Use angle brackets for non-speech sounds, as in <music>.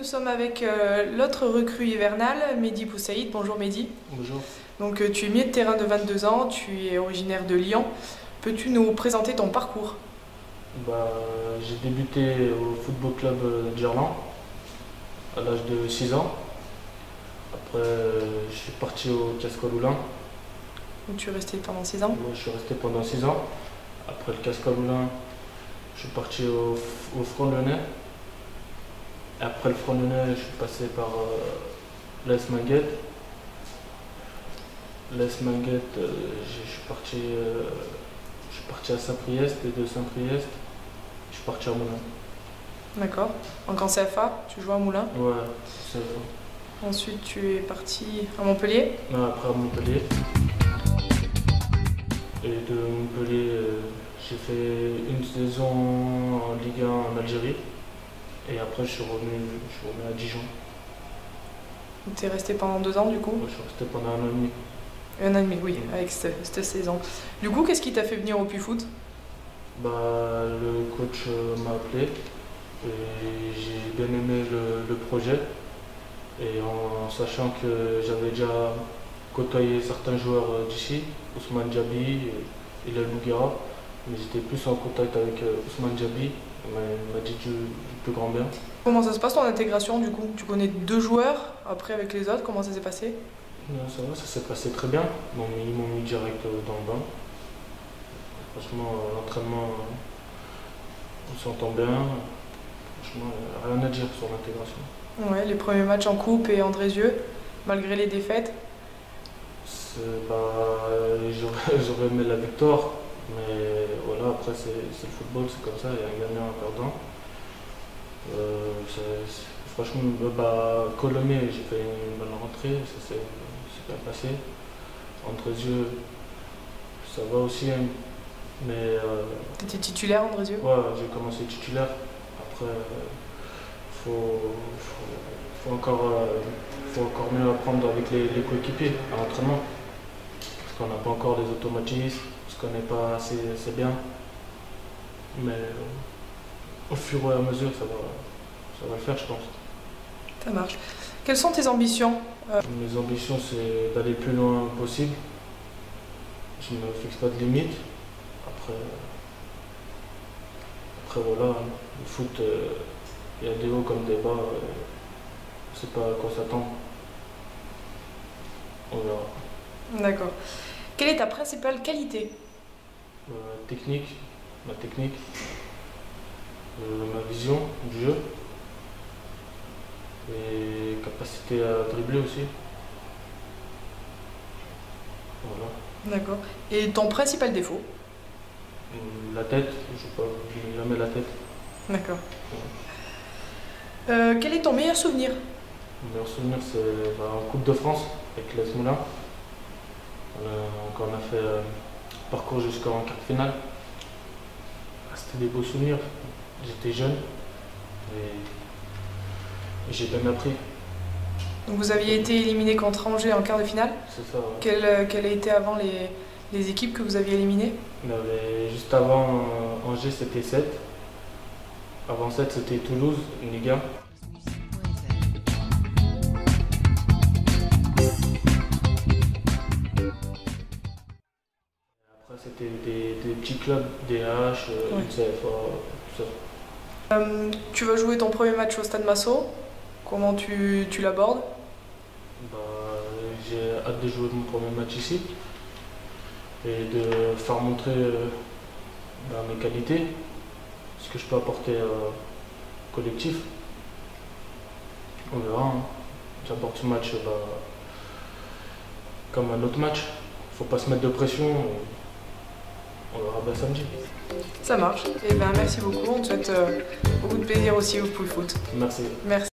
nous sommes avec euh, l'autre recrue hivernale, Mehdi Poussaïd. Bonjour Mehdi. Bonjour. Donc euh, tu es milieu de terrain de 22 ans, tu es originaire de Lyon. Peux-tu nous présenter ton parcours? Bah, j'ai débuté au Football Club d'Irlande à l'âge de 6 ans. Après, je suis parti au Cascaloulin. Où tu es resté pendant 6 ans? Moi, je suis resté pendant 6 ans. Après le Cascaloulin, je suis parti au, au Front Lyonnais. Après le Lyonnais, je suis passé par euh, l'Es Manguette. L'Es euh, je suis parti, euh, je suis parti à Saint-Priest et de Saint-Priest, je suis parti à Moulin. D'accord. Donc en CFA, tu joues à Moulin. Ouais, c'est ça. Ensuite, tu es parti à Montpellier? Non, après à Montpellier. Et de Montpellier, euh, j'ai fait une saison en Ligue 1 en Algérie. Et après, je suis revenu, je suis revenu à Dijon. Tu es resté pendant 2 ans du coup je suis resté pendant un an et demi. Un an et demi, oui, avec cette, cette saison. Du coup, qu'est-ce qui t'a fait venir au Puy Foot? Bah, le coach euh, m'a appelé et j'ai bien aimé le, le projet. Et en sachant que j'avais déjà côtoyé certains joueurs euh, d'ici, Ousmane Diaby et Ilal Bouguera, mais j'étais plus en contact avec euh, Ousmane Diaby, m'a dit du, du plus grand bien. Comment ça se passe ton intégration du coup? Tu connais deux joueurs, après avec les autres, comment ça s'est passé? Non, ça va, ça s'est passé très bien. Ils m'ont mis, ils m'ont mis direct euh, dans le bain. Franchement, euh, l'entraînement, euh, on s'entend bien. Franchement, euh, rien à dire sur l'intégration. Ouais, les premiers matchs en coupe et Andrézieux, malgré les défaites. Bah, euh, <laughs> j'aurais aimé la victoire, mais voilà, après c'est le football, c'est comme ça, il y a un gagnant et un perdant. Euh, franchement, bah, j'ai fait une bonne rentrée, ça s'est bien passé. Entre yeux, ça va aussi, hein, mais euh, T'étais titulaire Andrézieux Ouais, j'ai commencé titulaire. Après, faut, faut, faut encore, euh, faut encore mieux apprendre avec les, les coéquipiers à l'entraînement. Qu'on n'a pas encore les automatismes, on se connaît pas assez, assez bien. Mais euh, au fur et à mesure, ça va, ça va le faire, je pense. Ça marche. Quelles sont tes ambitions Mes ambitions, c'est d'aller le plus loin possible. Je ne fixe pas de limite. Après, après voilà, le foot, euh, il y a des hauts comme des bas. euh, on ne sait pas à quoi s'attendre. On verra. D'accord. Quelle est ta principale qualité? Euh, technique, ma technique, euh, ma vision du jeu et capacité à dribbler aussi. Voilà. D'accord. Et ton principal défaut? Hum, La tête, je ne mets jamais la tête. D'accord. Euh, quel est ton meilleur souvenir? Mon meilleur souvenir, c'est bah, en Coupe de France avec l'AS Moulin. On a- Quand on a fait euh, parcours jusqu'en quart de finale. Ah, C'était des beaux souvenirs. J'étais jeune et, et j'ai bien appris. Donc vous aviez été éliminé contre Angers en quart de finale. C'est ça. ouais. Quelle, euh, quelle a été avant les, les équipes que vous aviez éliminées? On avait- juste avant euh, Angers, c'était 7. Avant 7, c'était Toulouse, une Ligue 1. Clubs, DH, euh, Ouais. UCFA, tout ça. Euh, Tu vas jouer ton premier match au Stade Massot. Comment tu, tu l'abordes? Bah, j'ai hâte de jouer mon premier match ici et de faire montrer euh, bah, mes qualités, ce que je peux apporter euh, au collectif. On verra. hein. J'apporte ce match bah, comme un autre match. Faut pas se mettre de pression. et On verra bah, samedi. Ça marche. Et ben merci beaucoup. On te souhaite euh, beaucoup de plaisir aussi au Pool Foot. Merci. Merci.